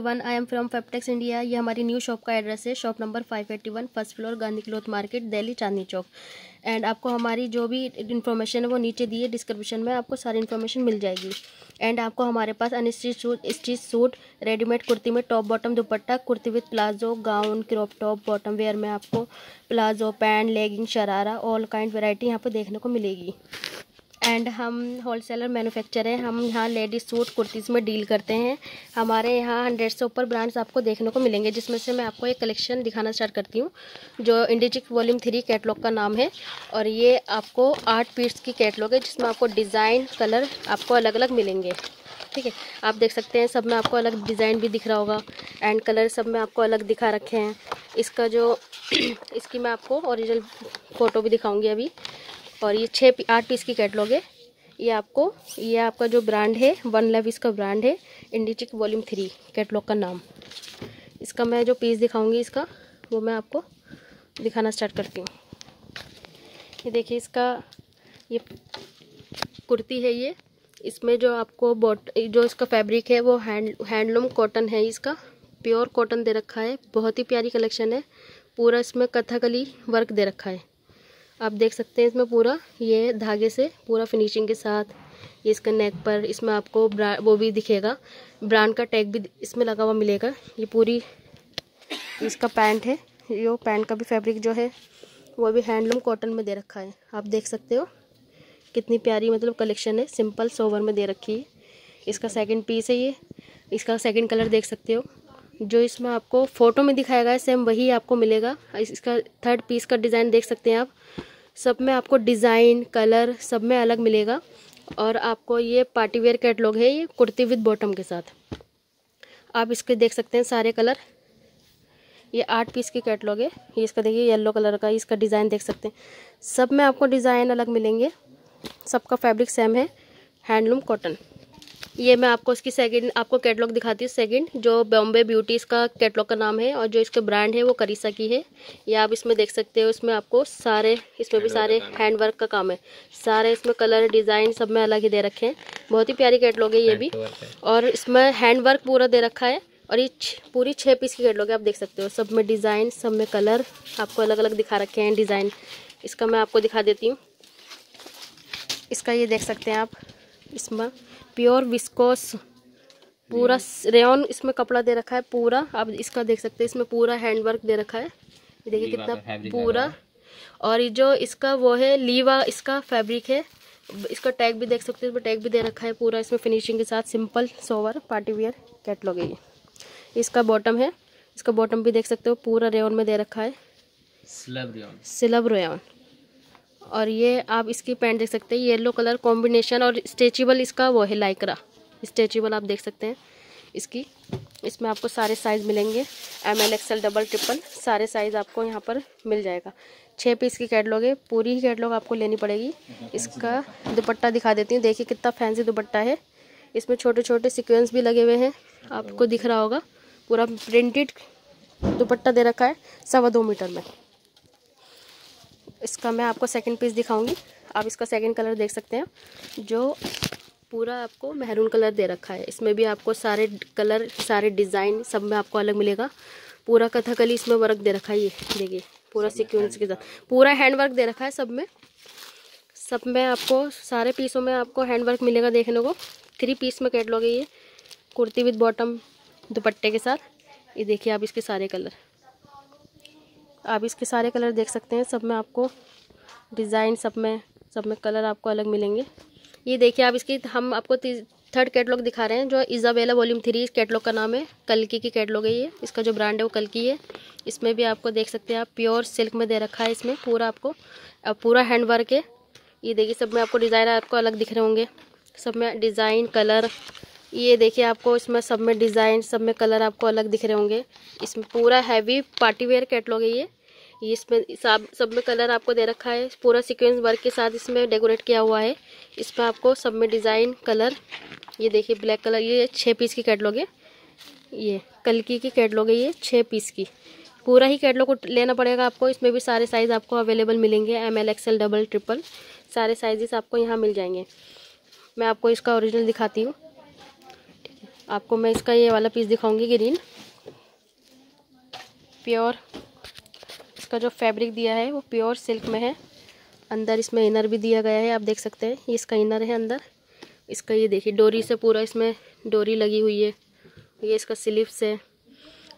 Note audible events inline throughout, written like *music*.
One I am from फेपटेक्स India ये हमारी new shop का एड्रेस है shop number five eighty one first floor Gandhi cloth market Delhi Chandni Chowk and आपको हमारी जो भी इन्फॉर्मेशन है, वो नीचे दी है डिस्क्रिप्शन में आपको सारी इन्फॉर्मेशन मिल जाएगी। एंड आपको हमारे पास unstitch suit stitch suit readymade kurti में top bottom dupatta, kurti with palazzo gown crop top bottom wear में आपको palazzo pant legging sharara all kind variety यहाँ पर देखने को मिलेगी। एंड हम होलसेलर मैन्युफैक्चर हैं। हम यहाँ लेडीज़ सूट कुर्तीज़ में डील करते हैं। हमारे यहाँ हंड्रेड से ऊपर ब्रांड्स आपको देखने को मिलेंगे, जिसमें से मैं आपको एक कलेक्शन दिखाना स्टार्ट करती हूँ, जो इंडिजिक वॉल्यूम थ्री कैटलॉग का नाम है। और ये आपको आठ पीस की कैटलॉग है, जिसमें आपको डिज़ाइन कलर आपको अलग अलग मिलेंगे। ठीक है? आप देख सकते हैं, सब में आपको अलग डिज़ाइन भी दिख रहा होगा। एंड कलर सब में आपको अलग दिखा रखे हैं। इसका जो, *clears throat* इसकी मैं आपको ओरिजिनल फ़ोटो भी दिखाऊँगी अभी। और ये छः आठ पीस की कैटलॉग है। ये आपको, ये आपका जो ब्रांड है, वन लव इसका ब्रांड है, इंडीचिक वॉल्यूम थ्री कैटलॉग का नाम। इसका मैं जो पीस दिखाऊँगी इसका, वो मैं आपको दिखाना स्टार्ट करती हूँ। ये देखिए इसका, ये कुर्ती है ये। इसमें जो आपको बॉट, जो इसका फैब्रिक है, वो हैंड, हैंडलूम कॉटन है इसका। प्योर कॉटन दे रखा है, बहुत ही प्यारी कलेक्शन है। पूरा इसमें कथकली वर्क दे रखा है। आप देख सकते हैं इसमें पूरा, ये धागे से पूरा फिनिशिंग के साथ ये इसका नेक पर, इसमें आपको वो भी दिखेगा ब्रांड का टैग भी इसमें लगा हुआ मिलेगा, ये पूरी इसका पैंट है, ये पैंट का भी फैब्रिक जो है, वो भी हैंडलूम कॉटन में दे रखा है, आप देख सकते हो, कितनी प्यारी मतलब कलेक्शन है सिंपल सोवर में दे रखी है, इसका सेकंड पीस है ये, इसका सेकंड कलर देख सकते हो, जो इसमें आपको फ़ोटो में दिखाया गया है सेम वही आपको मिलेगा इसका थर्ड पीस का डिज़ाइन देख सकते हैं आप सब में आपको डिज़ाइन, कलर सब में अलग मिलेगा। और आपको ये पार्टीवेयर कैटलॉग है, ये कुर्ती विद बॉटम के साथ। आप इसके देख सकते हैं सारे कलर। ये आठ पीस की कैटलॉग है। ये इसका देखिए, येलो कलर का इसका डिज़ाइन देख सकते हैं। सब में आपको डिज़ाइन अलग मिलेंगे। सबका फैब्रिक सेम है। Handloom cotton. ये मैं आपको इसकी सेकंड आपको कैटलॉग दिखाती हूँ। सेकंड जो बॉम्बे ब्यूटी इसका कैटलॉग का नाम है और जो इसका ब्रांड है वो करीसा की है। ये आप इसमें देख सकते हो इसमें आपको सारे इसमें भी सारे हैंड वर्क का काम है। सारे इसमें कलर डिज़ाइन सब में अलग ही दे रखे हैं। बहुत ही प्यारी कैटलॉग है ये भी। और इसमें हैंड वर्क पूरा दे रखा है और ये पूरी छः पीस की कैटलॉग है आप देख सकते हो। सब में डिज़ाइन सब में कलर आपको अलग अलग दिखा रखे हैं डिज़ाइन इसका मैं आपको दिखा देती हूँ। इसका ये देख सकते हैं आप इसमें प्योर विस्कोस पूरा रेन इसमें कपड़ा दे रखा है पूरा। आप इसका देख सकते हैं इसमें पूरा हैंडवर्क दे रखा है। देखिए कितना पूरा। और ये जो इसका वो है लीवा इसका फैब्रिक है। इसका टैग भी देख सकते हैं इसमें टैग भी दे रखा है पूरा। इसमें फिनिशिंग के साथ simple sober party wear catalogue है ये। इसका बॉटम है। इसका बॉटम भी देख सकते हो पूरा रेन में दे रखा है। सिलब रेन और ये आप इसकी पैंट देख सकते हैं, येलो कलर कॉम्बिनेशन और स्ट्रेचेबल इसका वो है लाइकरा। स्ट्रेचेबल आप देख सकते हैं इसकी। इसमें आपको सारे साइज़ मिलेंगे। M L XL double triple सारे साइज़ आपको यहाँ पर मिल जाएगा। छः पीस की कैटलॉग है, पूरी ही कैटलॉग आपको लेनी पड़ेगी। इसका दुपट्टा दिखा देती हूँ, देखिए कितना फैंसी दुपट्टा है। इसमें छोटे छोटे सिक्वेंस भी लगे हुए हैं, आपको दिख रहा होगा। पूरा प्रिंटेड दुपट्टा दे रखा है, सवा दो मीटर में। इसका मैं आपको सेकंड पीस दिखाऊँगी। आप इसका सेकंड कलर देख सकते हैं जो पूरा आपको मेहरून कलर दे रखा है। इसमें भी आपको सारे कलर सारे डिज़ाइन सब में आपको अलग मिलेगा। पूरा कथकली इसमें वर्क दे रखा है ये देखिए पूरा सिक्वेंस के साथ। पूरा हैंड वर्क दे रखा है सब में। सब में आपको सारे पीसों में आपको हैंड वर्क मिलेगा देखने को। थ्री पीस में कैटलॉग है ये कुर्ती विद बॉटम दुपट्टे के साथ। ये देखिए आप इसके सारे कलर आप इसके सारे कलर देख सकते हैं, सब में आपको डिज़ाइन, सब में सब में कलर आपको अलग मिलेंगे। ये देखिए, आप इसकी, हम आपको थर्ड कैटलॉग दिखा रहे हैं, जो इज़ाबेला वॉल्यूम थ्री कैटलॉग का नाम है, कलकी की कैटलॉग है ये। इसका जो ब्रांड है वो कलकी है। इसमें भी आपको देख सकते हैं आप, प्योर सिल्क में दे रखा है इसमें, पूरा आपको पूरा हैंड वर्क है। ये देखिए, सब में आपको डिज़ाइन आपको अलग दिख रहे होंगे। सब में डिज़ाइन, कलर ये देखिए आपको इसमें सब में डिज़ाइन, सब में कलर आपको अलग दिख रहे होंगे। इसमें पूरा हैवी पार्टी वेयर कैटलॉग है ये। ये इसमें सब सब में कलर आपको दे रखा है। पूरा सीक्वेंस वर्क के साथ इसमें डेकोरेट किया हुआ है। इसमें आपको सब में डिज़ाइन कलर ये देखिए ब्लैक कलर ये छः पीस की कैटलॉग है। ये कलकी की कैटलॉग है ये छः पीस की। पूरा ही कैटलॉग को लेना पड़ेगा आपको। इसमें भी सारे साइज़ आपको अवेलेबल मिलेंगे M L XL double triple सारे साइजेस आपको यहाँ मिल जाएँगे। मैं आपको इसका ओरिजिनल दिखाती हूँ। आपको मैं इसका ये वाला पीस दिखाऊँगी ग्रीन प्योर इसका जो फैब्रिक दिया है वो प्योर सिल्क में है. अंदर इसमें इनर भी दिया गया है, आप देख सकते हैं। ये इसका इनर है अंदर. इसका ये देखिए, डोरी से पूरा इसमें डोरी लगी हुई है. ये इसका स्लीव्स है.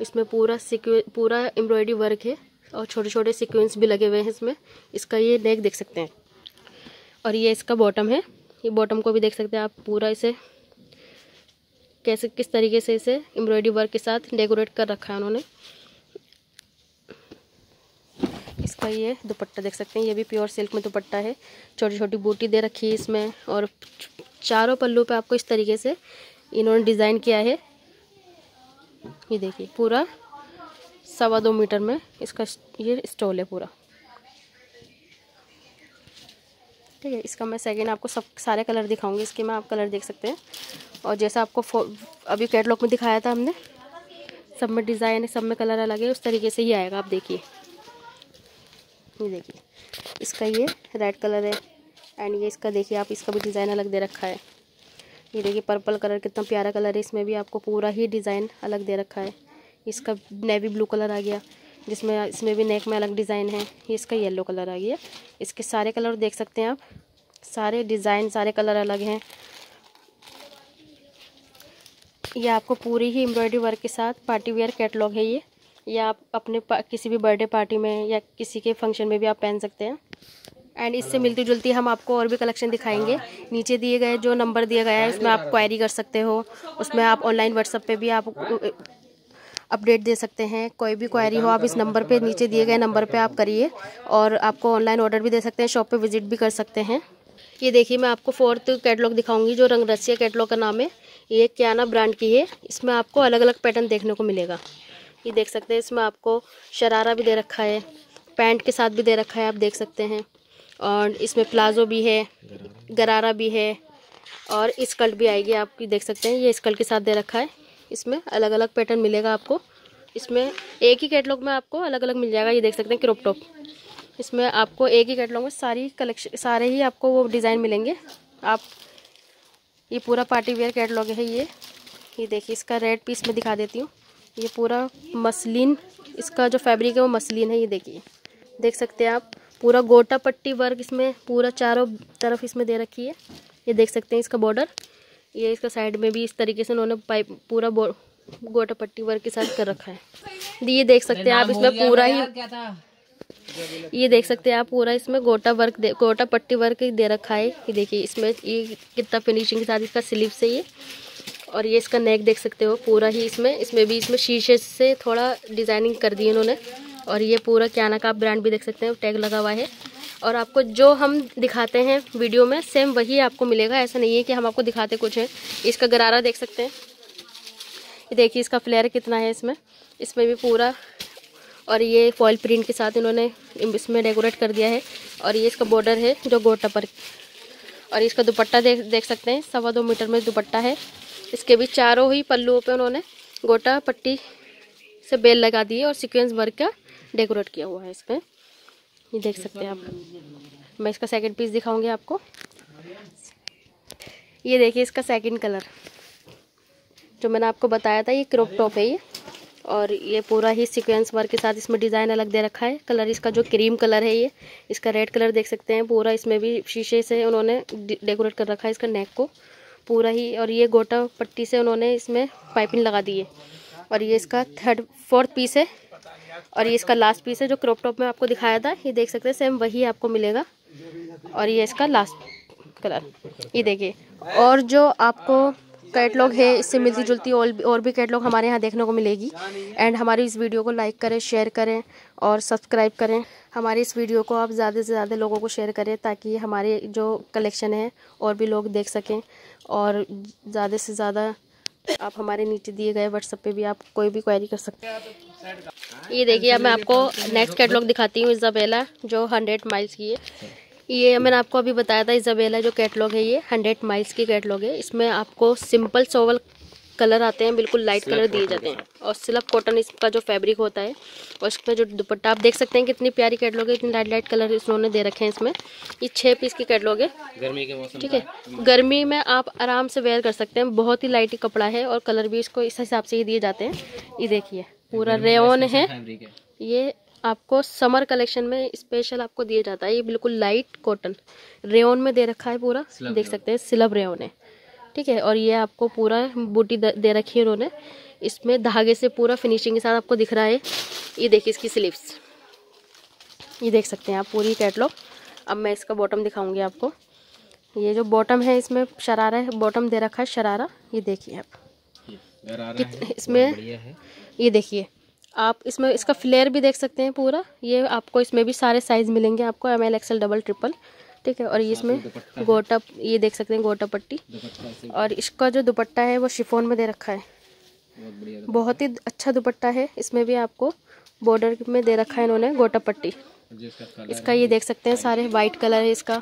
इसमें पूरा सिक्वे पूरा एम्ब्रॉयडरी वर्क है और छोटे छोटे सिक्वेंस भी लगे हुए हैं इसमें. इसका ये नेक देख सकते हैं। और ये इसका बॉटम है. ये बॉटम को भी देख सकते हैं आप, पूरा इसे कैसे, किस तरीके से इसे एम्ब्रॉयडरी वर्क के साथ डेकोरेट कर रखा है उन्होंने। इसका ये दुपट्टा देख सकते हैं, ये भी प्योर सिल्क में दुपट्टा है। छोटी छोटी बूटी दे रखी है इसमें और चारों पल्लू पे आपको इस तरीके से इन्होंने डिज़ाइन किया है। ये देखिए, पूरा सवा दो मीटर में इसका ये स्टॉल है पूरा। ठीक है, इसका मैं सेकेंड आपको सब, सारे कलर दिखाऊँगी, इसके मैं आप कलर देख सकते हैं। और जैसा आपको अभी कैटलॉग में दिखाया था हमने, सब में डिज़ाइन है सब में कलर अलग है, उस तरीके से ही आएगा, आप देखिए। ये देखिए, इसका ये रेड कलर है एंड ये इसका देखिए, आप इसका भी डिज़ाइन अलग दे रखा है। ये देखिए पर्पल कलर कितना प्यारा कलर है, इसमें भी आपको पूरा ही डिज़ाइन अलग दे रखा है। इसका नेवी ब्लू कलर आ गया। जिसमें इसमें भी नेक में अलग डिज़ाइन है। ये इसका येलो कलर आ गया। इसके सारे कलर देख सकते हैं आप। सारे डिज़ाइन सारे कलर अलग हैं। ये आपको पूरी ही एम्ब्रॉयडरी वर्क के साथ पार्टी वेयर कैटलॉग है ये। या आप अपने किसी भी बर्थडे पार्टी में या किसी के फ़ंक्शन में भी आप पहन सकते हैं। एंड इससे मिलती जुलती हम आपको और भी कलेक्शन दिखाएँगे। नीचे दिए गए जो नंबर दिया गया है उसमें आप क्वायरी कर सकते हो। उसमें आप ऑनलाइन व्हाट्सअप पे भी आप अपडेट दे सकते हैं। कोई भी क्वायरी हो, आप इस नंबर पे नीचे दिए गए नंबर पे आप करिए और आपको ऑनलाइन ऑर्डर भी दे सकते हैं शॉप पे विज़िट भी कर सकते हैं। ये देखिए, मैं आपको फोर्थ कैटलॉग दिखाऊँगी, जो रंग रसिया कैटलॉग का नाम है। ये क्या ना ब्रांड की है। इसमें आपको अलग अलग पैटर्न देखने को मिलेगा। ये देख सकते हैं, इसमें आपको शरारा भी दे रखा है पैंट के साथ भी दे रखा है, आप देख सकते हैं। और इसमें प्लाजो भी है, गरारा भी है और स्कल्ट भी आएगी, आप देख सकते हैं, ये स्कर्ट के साथ दे रखा है। इसमें अलग अलग पैटर्न मिलेगा आपको। इसमें एक ही कैटलॉग में आपको अलग अलग मिल जाएगा। ये देख सकते हैं क्रॉप टॉप इसमें आपको एक ही कैटलॉग में सारी कलेक्शन सारे ही आपको वो डिज़ाइन मिलेंगे। आप, ये पूरा पार्टी वेयर कैटलॉग है ये। ये देखिए, इसका रेड पीस में दिखा देती हूँ। ये पूरा मसलिन, इसका जो फैब्रिक है वो मसलिन है, ये देखिए। देख सकते हैं आप, पूरा गोटा पट्टी वर्क इसमें पूरा चारों तरफ़ इसमें दे रखी है। ये देख सकते हैं इसका बॉर्डर ये इसका साइड में भी इस तरीके से उन्होंने पाइप पूरा गोटा पट्टी वर्क के साथ कर रखा है। ये देख सकते हैं आप इसमें पूरा ही ये देख सकते हैं आप पूरा इसमें गोटा वर्क गोटा पट्टी वर्क दे रखा है। ये देखिए इसमें ये कितना फिनिशिंग के साथ इसका स्लीव से ये और ये इसका नेक देख सकते हो पूरा ही इसमें इसमें भी इसमें शीशे से थोड़ा डिज़ाइनिंग कर दी इन्होंने। और ये पूरा क्या ना का ब्रांड भी देख सकते हैं टैग लगा हुआ है। और आपको जो हम दिखाते हैं वीडियो में सेम वही आपको मिलेगा। ऐसा नहीं है कि हम आपको दिखाते कुछ हैं। इसका गरारा देख सकते हैं। ये देखिए, इसका फ्लेयर कितना है इसमें। इसमें भी पूरा और ये फॉयल प्रिंट के साथ इन्होंने इसमें डेकोरेट कर दिया है। और ये इसका बॉर्डर है, जो गोटा पर। और इसका दुपट्टा देख देख सकते हैं। सवा दो मीटर में दुपट्टा है। इसके भी चारों ही पल्लुओं पे उन्होंने गोटा पट्टी से बेल लगा दी है और सीक्वेंस वर्क का डेकोरेट किया हुआ है इस पर ये देख सकते हैं आप। मैं इसका सेकंड पीस दिखाऊँगी आपको। ये देखिए इसका सेकंड कलर जो मैंने आपको बताया था, ये क्रॉप टॉप है ये। और ये पूरा ही सीक्वेंस वर्क के साथ इसमें डिज़ाइन अलग दे रखा है। कलर इसका जो क्रीम कलर है ये, इसका रेड कलर देख सकते हैं। पूरा इसमें भी शीशे से उन्होंने डेकोरेट कर रखा है इसका नेक को। पूरा ही, और ये गोटा पट्टी से उन्होंने इसमें पाइपिंग लगा दी है। और ये इसका थर्ड फोर्थ पीस है। और ये इसका लास्ट पीस है जो क्रॉप टॉप में आपको दिखाया था। ये देख सकते हैं सेम वही आपको मिलेगा। और ये इसका लास्ट कलर ये देखिए। और जो आपको कैटलॉग है इससे मिलती जुलती और भी, और भी कैटलॉग हमारे यहाँ देखने को मिलेगी। एंड हमारी इस वीडियो को लाइक करें शेयर करें और सब्सक्राइब करें। हमारी इस वीडियो को आप ज़्यादा से ज़्यादा लोगों को शेयर करें ताकि हमारे जो कलेक्शन है और भी लोग देख सकें। और ज़्यादा से ज़्यादा आप हमारे नीचे दिए गए व्हाट्सएप पे भी आप कोई भी क्वेरी कर सकते हैं। ये देखिए अब मैं आपको नेक्स्ट कैटलॉग दिखाती हूँ इजाबेला जो हंड्रेड माइल्स की है। ये मैंने आपको अभी बताया था इजाबेला जो कैटलॉग है ये हंड्रेड माइल्स की कैटलॉग है। इसमें आपको सिंपल सोवल कलर आते हैं बिल्कुल लाइट कलर दिए जाते हैं। और सिलप कॉटन इसका जो फैब्रिक होता है और इसमें जो दुपट्टा आप देख सकते हैं कितनी प्यारी कैटलॉग है इतनी लाइट लाइट कलर इन्होंने दे रखे हैं इसमें। ये छः पीस की कैटलॉग है। गर्मी के मौसम ठीक है? गर्मी में आप आराम से वेयर कर सकते हैं। बहुत ही लाइट कपड़ा है और कलर भी इसको इस हिसाब से ही दिए जाते हैं। ये देखिए। पूरा रेन है। ये आपको समर कलेक्शन में स्पेशल आपको दिया जाता है। ये बिल्कुल लाइट कॉटन रेन में दे रखा है पूरा। देख सकते हैं सिलब रेन है। ठीक है और ये आपको पूरा बूटी दे रखी है उन्होंने। इसमें धागे से पूरा फिनिशिंग के साथ आपको दिख रहा है। ये देखिए इसकी स्लीव्स ये देख सकते हैं आप पूरी कैटलॉग अब मैं इसका बॉटम दिखाऊँगी आपको। ये जो बॉटम है इसमें शरारा है बॉटम दे रखा है शरारा। ये देखिए आप। इसमें ये देखिए आप इसमें इसका फ्लेयर भी देख सकते हैं पूरा। ये आपको इसमें भी सारे साइज़ मिलेंगे आपको M L XL double triple ठीक है? और ये इसमें गोटा ये देख सकते हैं गोटा पट्टी। और इसका जो दुपट्टा है वो शिफोन में दे रखा है। बहुत ही अच्छा दुपट्टा है। इसमें भी आपको बॉर्डर में दे रखा है इन्होंने गोटा पट्टी। इसका ये देख सकते हैं सारे वाइट कलर है इसका।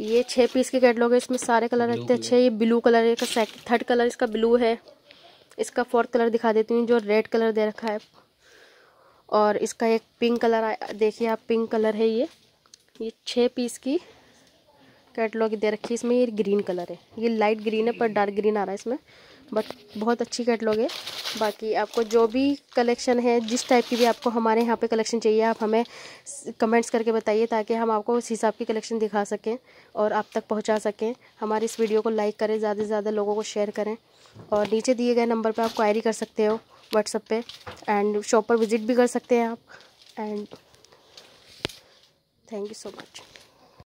ये छः पीस के कैटलॉग है इसमें सारे कलर रखते हैं। अच्छे ये ब्लू कलर है इसका थर्ड कलर इसका ब्लू है। इसका फोर्थ कलर दिखा देती हूँ, जो रेड कलर दे रखा है। और इसका एक पिंक कलर देखिए आप पिंक कलर है ये। ये छः पीस की कैटलॉग दे रखी है, इसमें ये ग्रीन कलर है। ये लाइट ग्रीन है, पर डार्क ग्रीन आ रहा है इसमें। बट बहुत अच्छी कैटलॉग है। बाकी आपको जो भी कलेक्शन है, जिस टाइप की भी आपको हमारे यहाँ पे कलेक्शन चाहिए, आप हमें कमेंट्स करके बताइए, ताकि हम आपको उस हिसाब की कलेक्शन दिखा सकें और आप तक पहुँचा सकें। हमारी इस वीडियो को लाइक करें, ज़्यादा से ज़्यादा लोगों को शेयर करें। और नीचे दिए गए नंबर पर आप क्वायरी कर सकते हो व्हाट्सअप पे एंड शॉप पर विज़िट भी कर सकते हैं आप and thank you so much